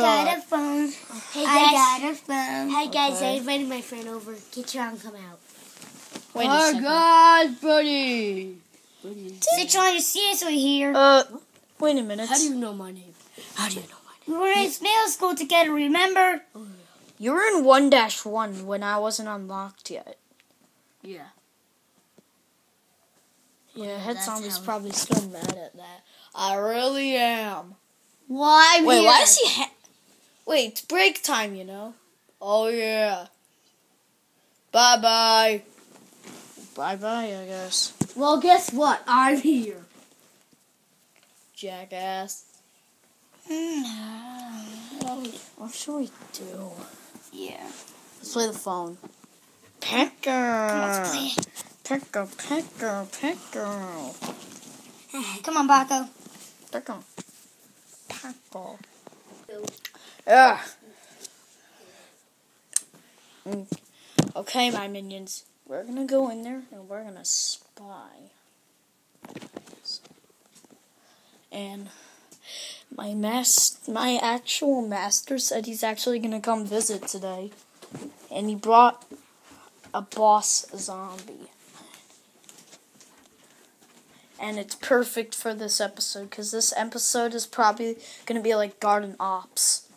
got a phone. Hey I guys. got a phone. Hey guys, I invited my friend over. Get your arm, come out. Wait a oh second. God, buddy. Buddy. They're trying to see us. We're here. Uh, wait a minute. How do you know my name? How do you know my name? we were in middle school together. Remember? You were in one dash one when I wasn't unlocked yet. name? Yeah. Yeah, Head Zombie's probably still mad at that. I really am. Why? Wait, why is he? Ha- Wait, it's break time, you know. Oh yeah. Bye bye. Bye bye, I guess. Well, guess what? I'm here. Jackass. No. What should we do? Yeah. Let's play the phone. Pecker. Let's play. Pecker, pecker, pecker. Come on, Baco. Pecker. Pecker. Yeah. Mm. Okay, my minions. We're gonna go in there and we're gonna spy. And my mas- my actual master said he's actually gonna come visit today. And he brought a boss zombie. And it's perfect for this episode because this episode is probably gonna be like Garden Ops.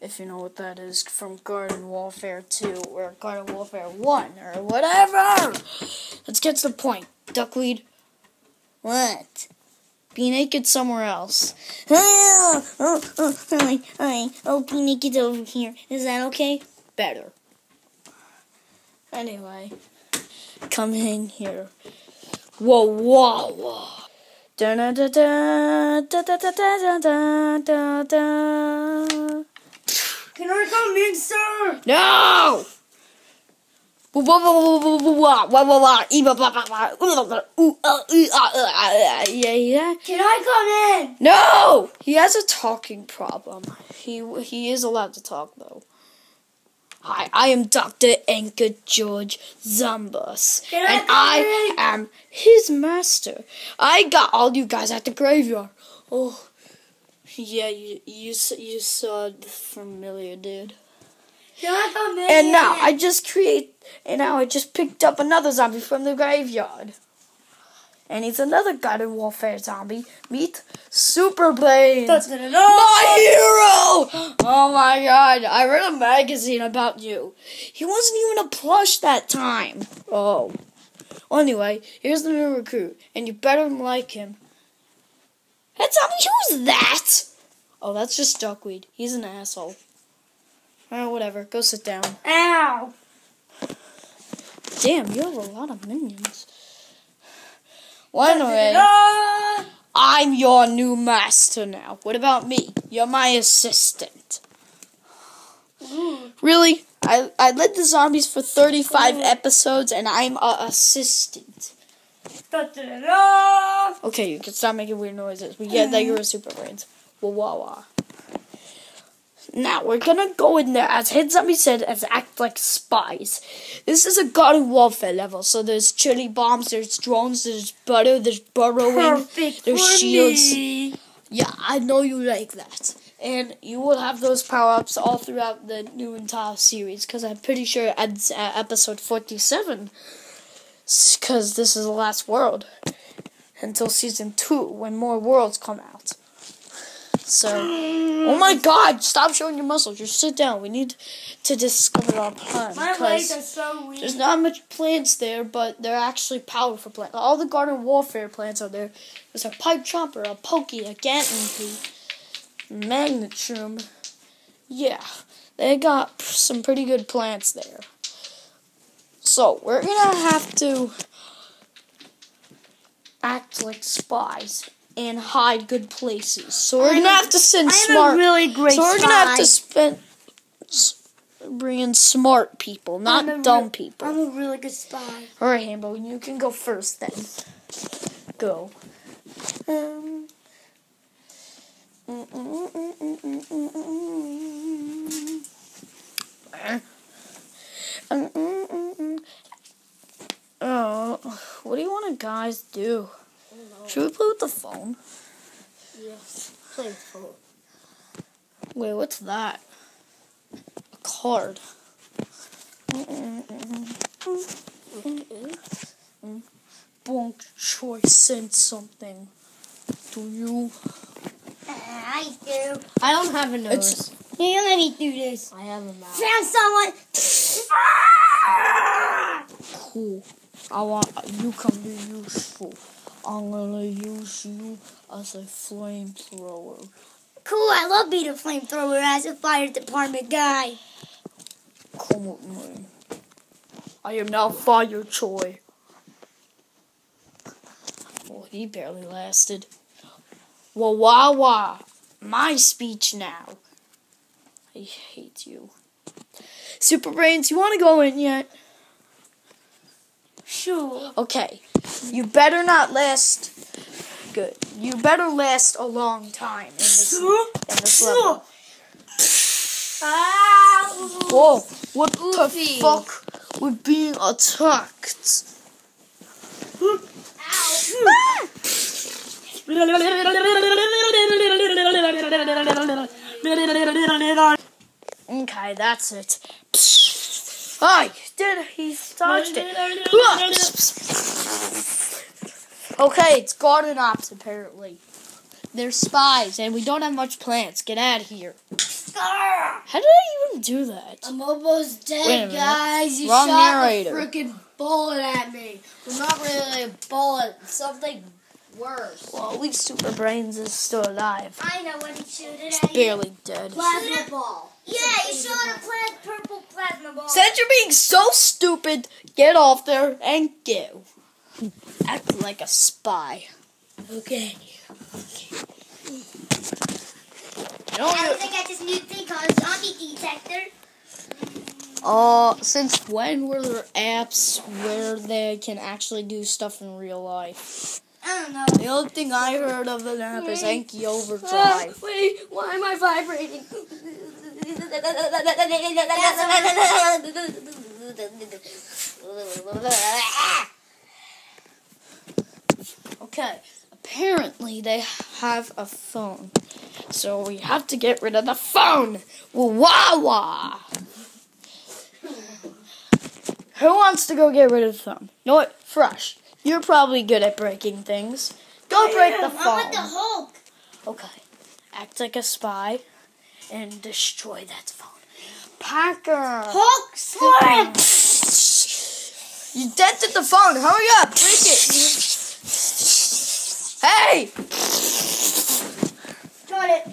If you know what that is from Garden Warfare 2 or Garden Warfare 1 or whatever. Let's get to the point. Duckweed. What? Be naked somewhere else. Oh, oh, oh, hi, hi. Oh, be naked over here. Is that okay? Better. Anyway, come in here. Whoa, whoa, whoa. Da da da da da da da da da da Naruto sir? No. Can I come in? No! He has a talking problem. He he is allowed to talk though. Hi, I am Dr. Edgar George Zomboss, Can and I, I am his master. I got all you guys at the graveyard. Oh, yeah, you you you saw the familiar, dude. And now I just create, and now I just picked up another zombie from the graveyard. And he's another Garden Warfare zombie. Meet Super Brains. My hero! Oh my god, I read a magazine about you. He wasn't even a plush that time. Oh. Well, anyway, here's the new recruit, and you better like him. Me who's that? Oh, that's just Duckweed. He's an asshole. Oh, whatever. Go sit down. Ow. Damn, you have a lot of minions. Well, anyway, I'm your new master now. What about me? You're my assistant. Really? I, I led the zombies for 35 episodes and I'm a assistant. Okay, you can stop making weird noises. We get that you're a super brains. Wah wah wah. Now we're gonna go in there, as Head Zombie said, and act like spies. This is a Garden Warfare level, so there's chili bombs, there's drones, there's butter, there's burrowing, Perfect there's shields. me. Yeah, I know you like that. And you will have those power ups all throughout the new entire series, because I'm pretty sure at uh, episode 47, because this is the last world, until season 2, when more worlds come out. So, oh my god, stop showing your muscles. Just sit down. We need to discover our plan. My legs are so weak. there's not much plants there, but they're actually powerful plants. All the Garden Warfare plants are there. There's a Pipe Chomper, a Pokey, a Ganton Magnet Shroom. Yeah, they got some pretty good plants there. So, we're gonna have to act like spies and hide good places. So, we're I'm gonna a- have to send I'm smart. a really great so, we're gonna have to spy. spend. s- Bring in smart people, not dumb re- people. I'm a really good spy. Alright, Hambo, you can go first then. Go. Um. Mm, mm, mm, Mm, mm, mm, oh, what do you want to guys do? Should we play with the phone? Yes. Play the phone. Wait, what's that? A card. Bonk Choi sent something. Do you? I do. I don't have a nose. It's- Here, let me do this. I have a mouth. Found someone. Cool. I want you can be useful. I'm gonna use you as a flamethrower. Cool, I love being a flamethrower as a fire department guy. Come with me. I am now Fire Choi. Oh, well, he barely lasted. Well, wah wah. My speech now. I hate you. Super Brains, you want to go in yet? Sure. Okay. You better not last. Good. You better last a long time in this, in this level. Whoa! What Oofy. the fuck? We're being attacked. Okay, that's it. Hi, did he touched it? Okay, it's garden ops apparently. They're spies, and we don't have much plants. Get out of here. How did I even do that? I'm almost Wait a dead, minute. guys. You Wrong shot narrator. a freaking bullet at me. Well, not really a bullet. Something worse. Well, at least Super Brains is still alive. I know what he shooted He's at you. barely dead. Plasma ball. Yeah, you shot a pla- purple plasma ball. Since you're being so stupid, get off there and go. Act like a spy. Okay. I don't I know. think I got this new thing called zombie detector. Uh, since when were there apps where they can actually do stuff in real life? I don't know. The only thing I heard of an app is Anki Overdrive. wait, why am I vibrating? Okay, apparently they have a phone. So we have to get rid of the phone. Wah Who wants to go get rid of the phone? You know what? Fresh. You're probably good at breaking things. Go break the phone. I'm phone. with the Hulk. Okay. Act like a spy and destroy that phone. Parker! Hulk slam. You dented the phone. Hurry up. Break it. Hey! Got it.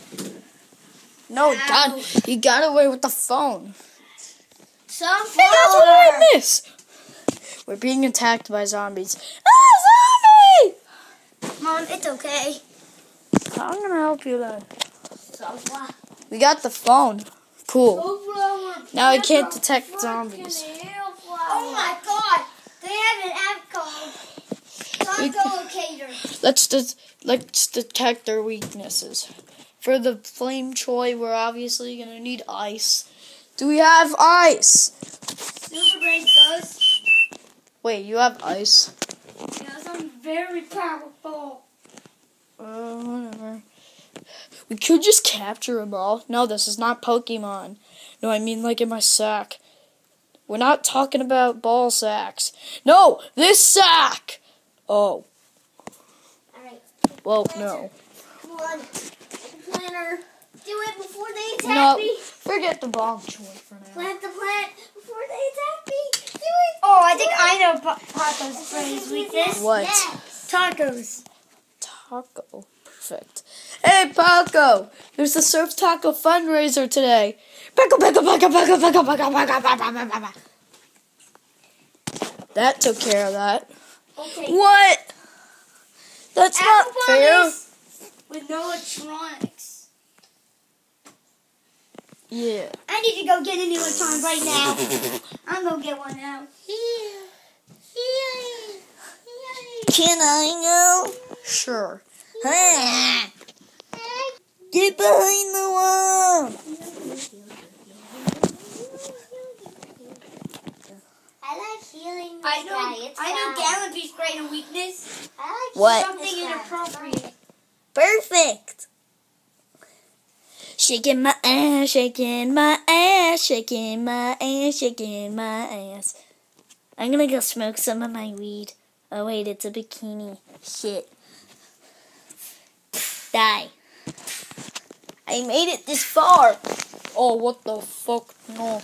No, God. He got away with the phone. Some Hey, that's what I miss. We're being attacked by zombies. Ah, zombie! Mom, it's okay. I'm gonna help you then. We got the phone. Cool. Now we can't detect zombies. Oh my god. They have an app called. Let's de- let's detect their weaknesses. For the flame choy, we're obviously gonna need ice. Do we have ice? Super Brain does. Wait, you have ice? Yes, I'm very powerful. Uh, whatever. We could just capture them all. No, this is not Pokemon. No, I mean like in my sack. We're not talking about ball sacks. No, this sack! Oh, Alright, well, no. come on. Planner. Do it before they attack No, me. forget the bomb choy for now. Plant the plant before they attack me. Do it. Oh, I think I know pa- Paco's friend's weakness. What? Tacos. Taco. Perfect. Hey, Paco! There's the Surf Taco fundraiser today. Paco, Paco, Paco, Paco, Paco, Paco, Paco, Paco, Paco, Paco. That took care of that. Okay. What? That's not Apple fair. bunnies With no electronics. Yeah. I need to go get an electron right now. I'm gonna get one now. Can I go? Sure. Get behind the wall. I like healing. I know. I know Gallopy's great a weakness. I like What? something inappropriate. Perfect. Shaking my ass, shaking my ass, shaking my ass, shaking my ass. I'm gonna go smoke some of my weed. Oh wait, it's a bikini. Shit. Die. I made it this far. Oh, what the fuck? No.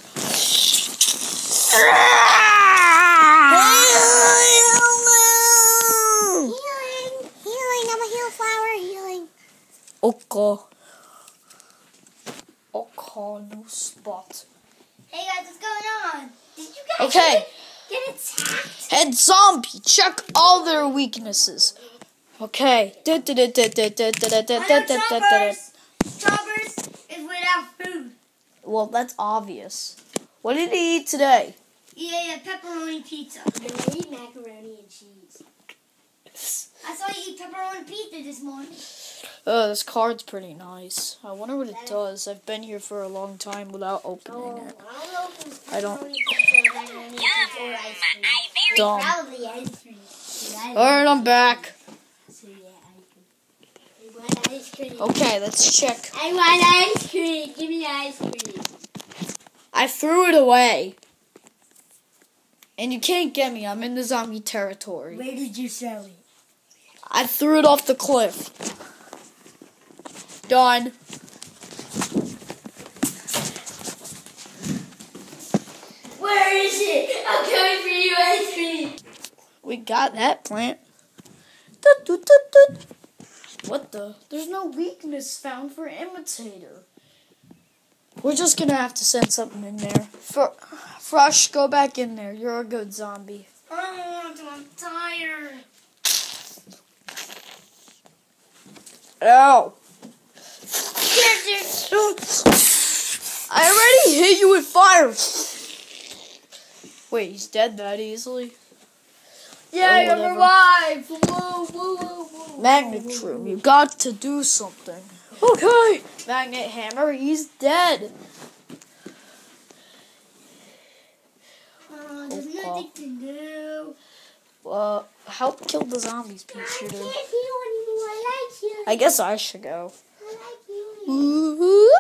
Healing. Healing. I'm a heal flower. Healing. Okay. Okay, new spot. Hey guys, what's going on? Did you guys Okay, get attacked? head zombie, check all their weaknesses. Okay. I know Choppers. Choppers is without food. Well, that's obvious. What did he eat today? Yeah, yeah, pepperoni pizza. I eat macaroni and cheese. I saw you eat pepperoni pizza this morning. Oh, this card's pretty nice. I wonder what it does. I've been here for a long time without opening Oh, it. I don't know if I don't- pepperoni pizza or macaroni and cheese or ice cream. Dumb. Probably ice cream. Yeah, I Alright, I'm back. So yeah, ice cream. I want ice cream. Okay, let's check. I want ice cream. Give me ice cream. I threw it away. And you can't get me. I'm in the zombie territory. Where did you sell it? I threw it off the cliff. Done. Where is it? I'm coming for you, ice cream. We got that plant. Doot, doot, doot, doot. What the? There's no weakness found for imitator. We're just gonna have to send something in there. Fr- Frush, go back in there. You're a good zombie. I don't want to. I'm tired. Ow! I already hit you with fire. Wait, he's dead that easily? Yeah, Oh, you're revived. Whoa, whoa, whoa, whoa. Magnet True, you got to do something. Okay. Magnet Hammer, he's dead. Uh, there's Oh, nothing to do. Uh, help kill the zombies, Pea I Shooter. can't heal anymore. I like you. I guess I should go. I like you.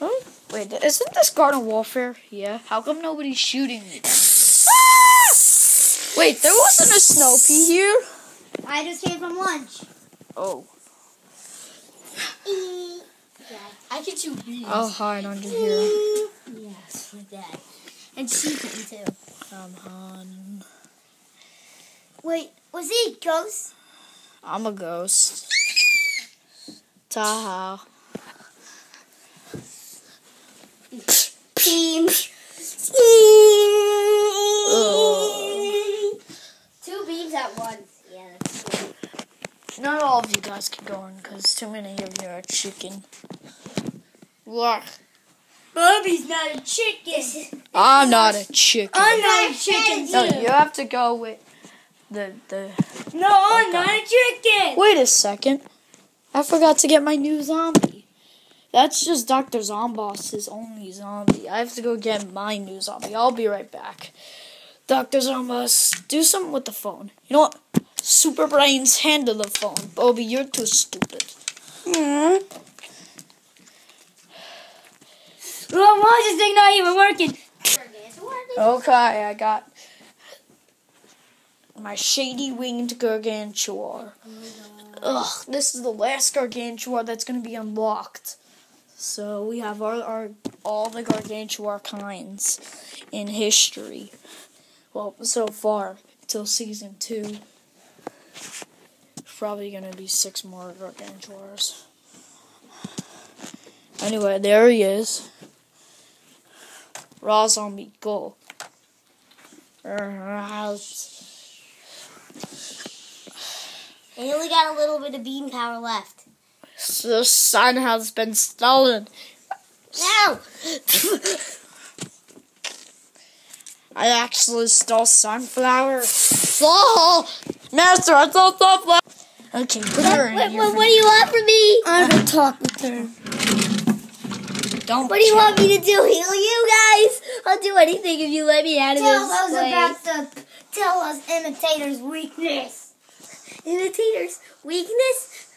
Oh, wait, isn't this Garden Warfare? Yeah. How come nobody's shooting me? Wait, there wasn't a snow pea here? I just came from lunch. Oh. I can shoot bees. I'll hide under here. Yes, with that. And she can too. Come on. Wait, was he a ghost? I'm a ghost. Taha. Team. Ugh. Two beams at once. Yeah, that's cool. Not all of you guys can go in because too many of you are chicken. Look, Bobby's not a chicken. I'm not a chicken. I'm not a chicken. No, you have to go with the the. No, I'm not a chicken. Wait a second. I forgot to get my new zombie. That's just Dr. Zomboss's only zombie. I have to go get my new zombie. I'll be right back. Dr. Zomboss, do something with the phone. You know what? Super Brains, handle the phone. Bobby, you're too stupid. Hmm. Well, why is this thing not even working? Okay, I got my shady winged gargantuar. Ugh, this is the last gargantuar that's gonna be unlocked. So we have our, our all the gargantuar kinds in history. Well, so far till season two. Probably gonna be six more gargantuars. Anyway, there he is. Raw zombie, go. I only got a little bit of beam power left. The sun has been stolen. No! I actually stole sunflower. Oh, master, I stole sunflower. Okay, put her in What, here. what, what do you want from me? I'm gonna talk with her. Don't. What do you want me to do? Heal you guys? I'll do anything if you let me out of Tell this us about the. Tell us imitator's weakness. Imitators weakness.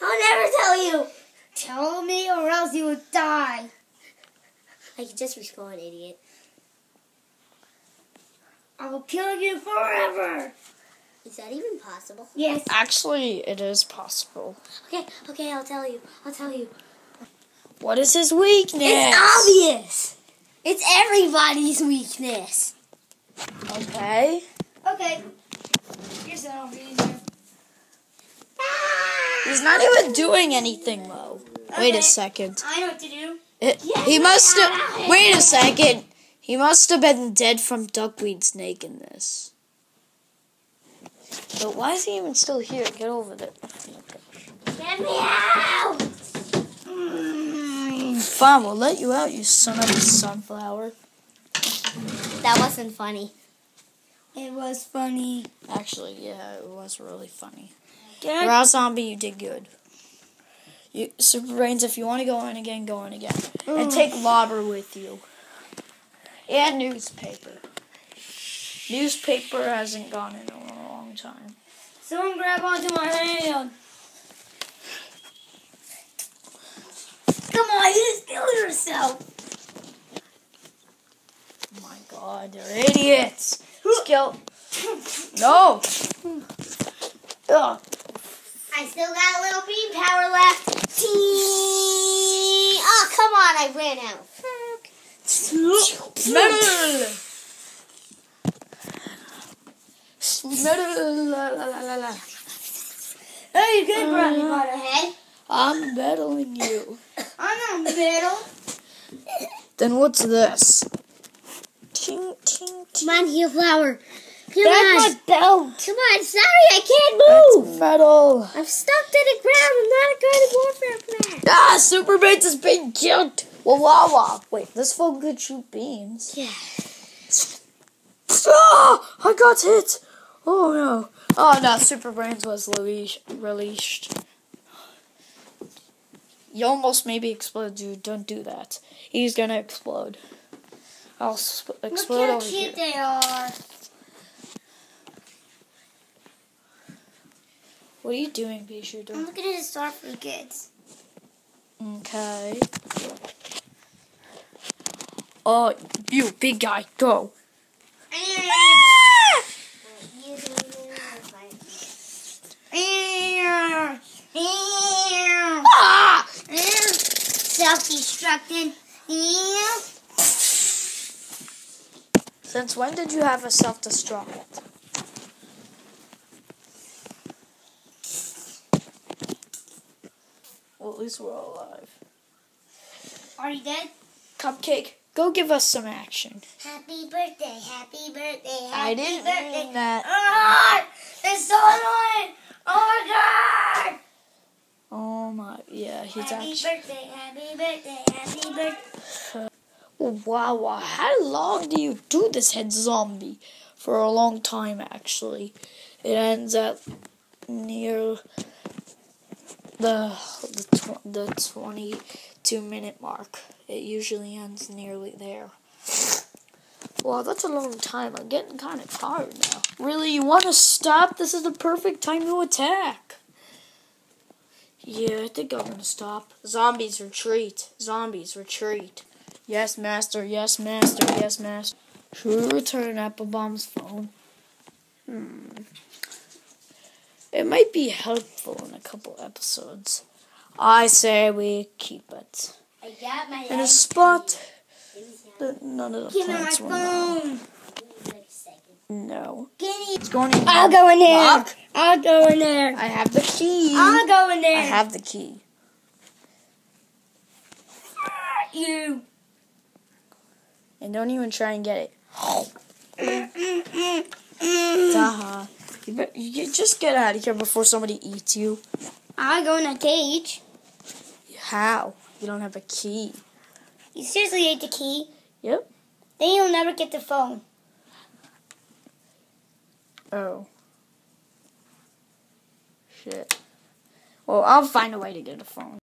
I'll never tell you. Tell me or else you will die. I can just respond, idiot. I will kill you forever. Is that even possible? Yes. Actually, it is possible. Okay, okay, I'll tell you. I'll tell you. What is his weakness? It's obvious. It's everybody's weakness. Okay. Okay. Here's an easier. Ah! He's not even doing anything though. Wait a second. I know what to do. It- he must have. Wait a second. He must have been dead from duckweed snake in this. But why is he even still here? Get over there. Get me out! Mm, fine, we'll let you out, you son of a sunflower. That wasn't funny. It was funny. Actually, yeah, it was really funny. Get Raw zombie, you did good. You, Super Brains, if you want to go in again, go in again. And mm. take Lobber with you. And newspaper. Newspaper hasn't gone in a long time. Someone grab onto my hand. Come on, you just killed yourself. Oh my god, they're idiots. Skill. No. Ugh. I still got a little beam power left. Tee- Oh, come on, I ran out. Metal. Metal. La, la, la, la, la. Hey, good, bro. You got ahead. I'm meddling you. I'm not middle. Then what's this? Ting, ting, ting. Come on, heel flower. Come That's on. my belt. Come on, sorry, I can't move. That's Metal. I'm stuck to the ground. I'm not a guided warfare player. Ah, Superbites is being killed. Wawawa. Wait, this fool could shoot beams. Yeah. Ah, I got hit. Oh no. Oh no, Super Brains was released. You almost maybe explode, dude. Don't do that. He's gonna explode. I'll sp- Look explode how over here. cute they are. What are you doing, I'm Bishudo? looking at a star for kids. Okay. Oh, you big guy, go. Ah! Self-destructing. Since when did you have a self-destruct? Well, at least we're all alive. Are you dead? Cupcake, go give us some action. Happy birthday, happy birthday, happy I didn't birthday. mean that. Oh, it's so annoying. Oh my god. Oh my, yeah, he's Happy actually. birthday, happy birthday, happy birthday. Wow, wow, how long do you do this head zombie? For a long time, actually. It ends at near the the, tw- the 22 minute mark. It usually ends nearly there. Wow, that's a long time. I'm getting kind of tired now. Really, you want to stop? This is the perfect time to attack. Yeah, I think I'm gonna stop. Zombies retreat. Zombies retreat. Yes, master. Yes, master. Yes, master. Should we return Applebomb's phone? Hmm. It might be helpful in a couple episodes. I say we keep it I got my in a spot that none of the Give plants will know. phone. Wait a second. No. It's going in. I'll go in there. Lock. I'll go in there. I have the key. I'll go in there. I have the key. you. And don't even try and get it. Daha. You, you just get out of here before somebody eats you. I'll go in a cage. How? You don't have a key. You seriously ate the key? Yep. Then you'll never get the phone. Oh. Shit. Well, I'll find a way to get a phone.